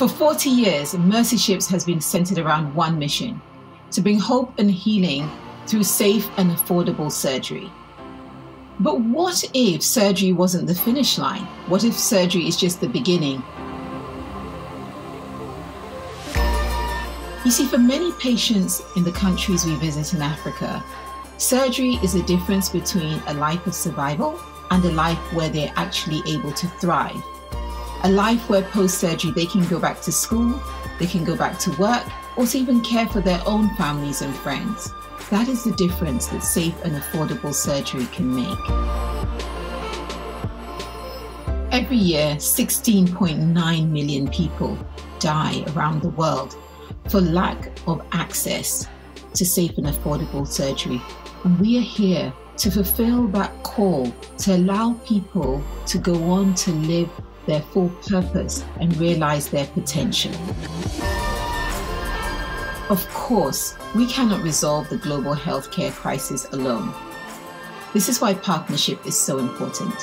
For 40 years, Mercy Ships has been centered around one mission to bring hope and healing through safe and affordable surgery. But what if surgery wasn't the finish line? What if surgery is just the beginning? You see, for many patients in the countries we visit in Africa, surgery is the difference between a life of survival and a life where they're actually able to thrive. A life where post surgery they can go back to school, they can go back to work, or to even care for their own families and friends. That is the difference that safe and affordable surgery can make. Every year, 16.9 million people die around the world for lack of access to safe and affordable surgery. And we are here to fulfill that call to allow people to go on to live their full purpose and realize their potential. Of course, we cannot resolve the global healthcare crisis alone. This is why partnership is so important.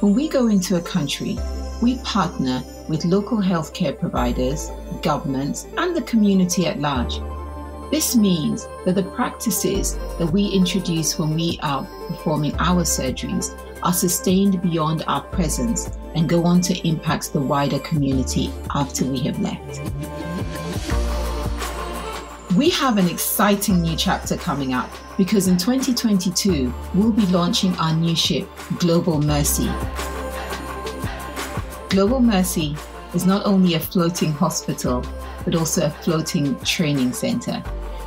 When we go into a country, we partner with local healthcare providers, governments, and the community at large. This means that the practices that we introduce when we are performing our surgeries are sustained beyond our presence and go on to impact the wider community after we have left. We have an exciting new chapter coming up because in 2022, we'll be launching our new ship, Global Mercy. Global Mercy is not only a floating hospital, but also a floating training center.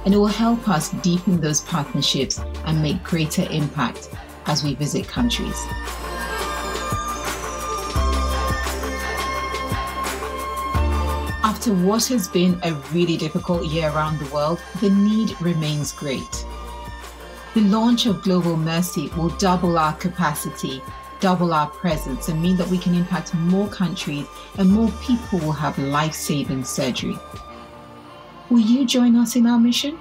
And it will help us deepen those partnerships and make greater impact as we visit countries. After what has been a really difficult year around the world, the need remains great. The launch of Global Mercy will double our capacity, double our presence, and mean that we can impact more countries and more people will have life saving surgery. Will you join us in our mission?